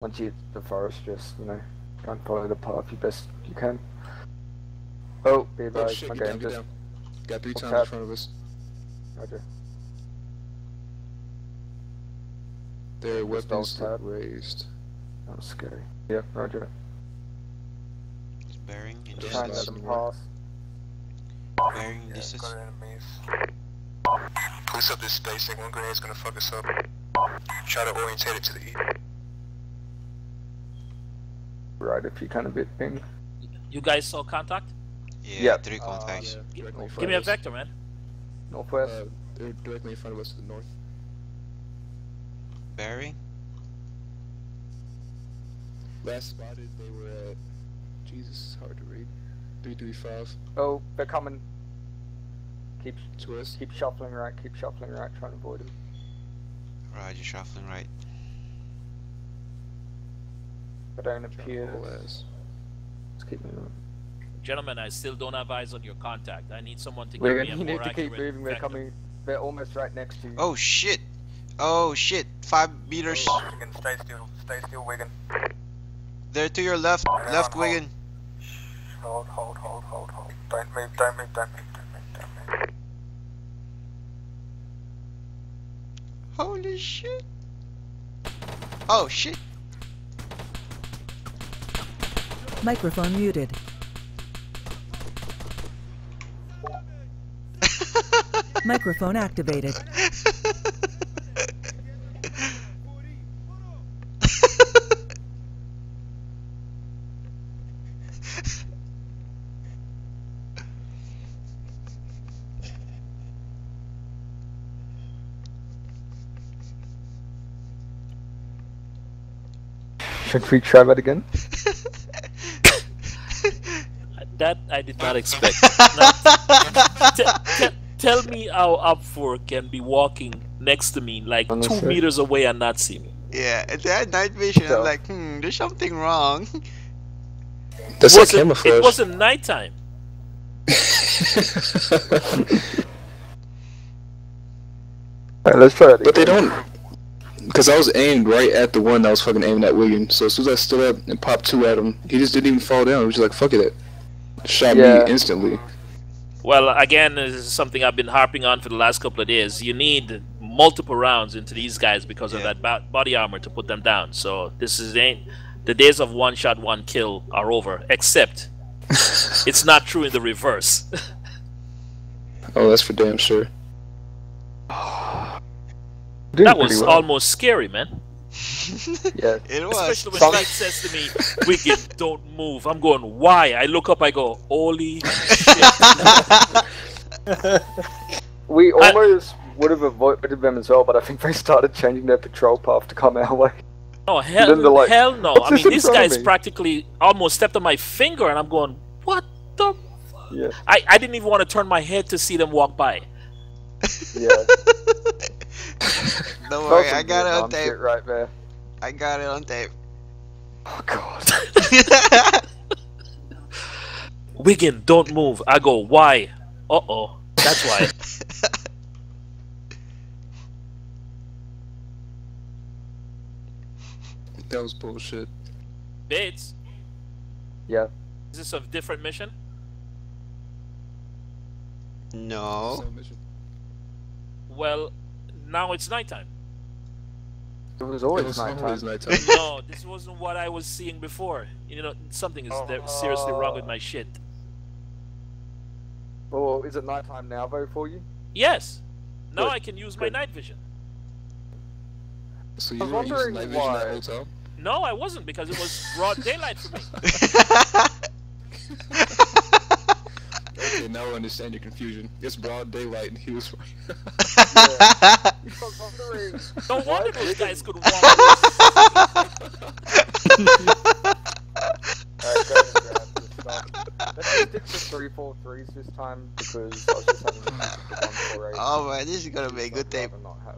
Once you hit the forest, just, you know, try and follow the path you best you can. Oh, be Oh advised, shit, my get down, game get just... down. Got three times in front of us. Roger. Their Just weapons don't look raised. That was scary. Yep, roger. It's bearing in Just Try and let distance. them pass. Bearing in distance. enemies. Police up this space, like one grenade's gonna fuck us up. Try to orientate it to the east. Right, if you kind of bit ping. You guys saw contact? Yeah, Yep. three Uh, contacts. Yeah, directly in front Give me a vector, man. Northwest. Uh, they're directly in front of us to the north. Bearing. Last spotted, they were at. Jesus, it's hard to read. 335 oh, they're coming. Keep to us. keep shuffling right, keep shuffling right, trying to avoid them. Right, you're shuffling right. They don't Trying to appear. haul ass. Keep moving. Gentlemen, I still don't have eyes on your contact. I need someone to give We're me a gonna more need to keep accurate moving. They're coming. They're almost right next to you. Oh shit! Oh shit! Five meters. Oh, Wiggin, stay still, stay still, Wiggin. They're to your left. Yeah, Left, hold. Wiggin. Hold, hold, hold, hold, hold. Don't move, don't move, don't move, don't move, don't move. Holy shit! Oh shit! Microphone muted. Microphone activated. Should we try that again? That I did not expect. Not- te- te- tell me how up four can be walking next to me, like two Honestly. meters away, and not see me. yeah, and they had night vision. So- I'm like, hmm, there's something wrong. That's it wasn't, camouflage. it wasn't nighttime. Alright, let's try it but they don't. Because I was aimed right at the one that was fucking aiming at William. So as soon as I stood up and popped two at him, he just didn't even fall down. He was just like, fuck it. Shot Yeah. me instantly. Well, again, this is something I've been harping on for the last couple of days. You need multiple rounds into these guys because of that bo- body armor to put them down. So this is ain't the days of one shot, one kill are over. Except it's not true in the reverse. Oh, that's for damn sure. That was well. almost scary, man. Yeah. It was. Especially when Some- Snake says to me, "Wicked, don't move." I'm going, "Why?" I look up, I go, "Holy shit!" We I- almost would have avoided them as well, but I think they started changing their patrol path to come our way. Oh hell, like, hell no! I mean, this guy's me?" practically almost stepped on my finger, and I'm going, "What the?" Yeah. I, I didn't even want to turn my head to see them walk by. Yeah. Don't worry, was I got it on Vietnam tape. right there. I got it on tape. Oh god. Wiggin, don't move. I go, "Why?" Uh oh, that's why. That was bullshit. Bates, Yeah. is this a different mission? no. Mission. Well, now it's nighttime. It was It always was nighttime. always nighttime. no, this wasn't what I was seeing before. You know, something is there oh. seriously wrong with my shit. Or is it nighttime now though for you? Yes. Now Good, I can use my night vision. So you were using night vision that whole time? No, I wasn't because it was broad daylight for me. Okay, now I understand your confusion. It's broad daylight and he was right. I was. No wonder those guys could walk. Alright, go and grab your stuff. Let's just three four threes this time because I was just having issues with the one four eight. oh man, this is gonna be a good I'd tape. not have.